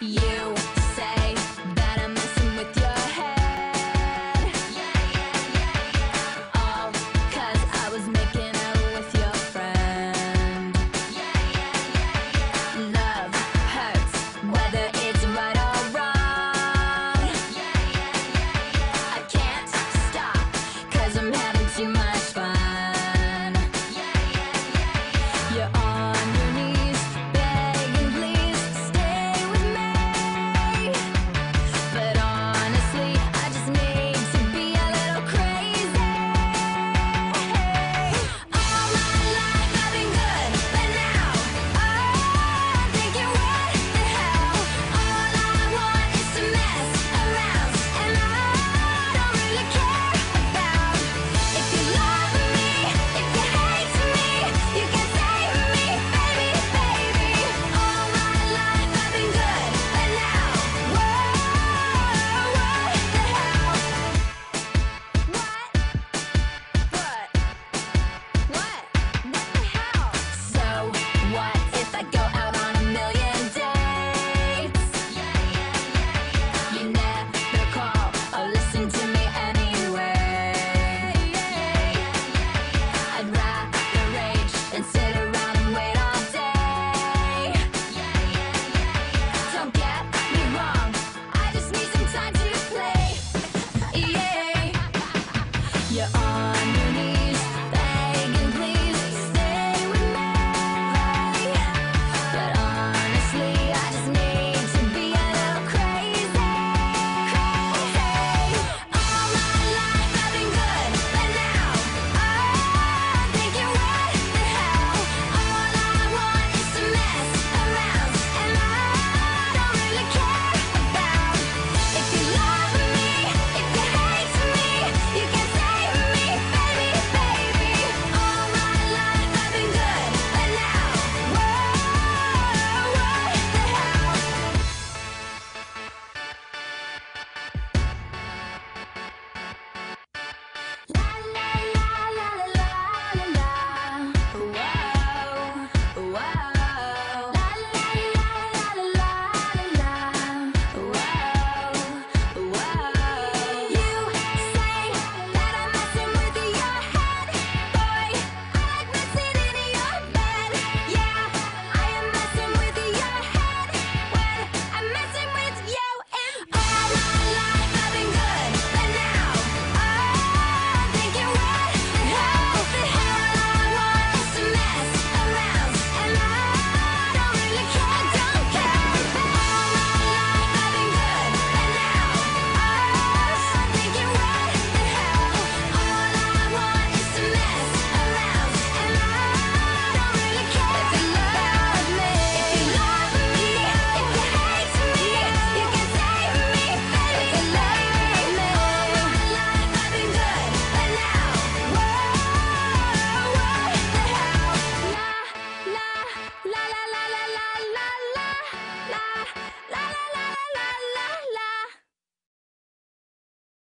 You